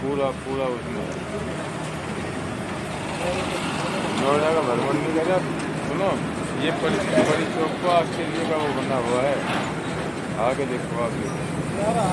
पूरा पूरा उसमें। नोएडा का भ्रमण का करा सुनो, ये बड़ी बड़ी चौक को का वो बना हुआ है। आगे देखो आगे।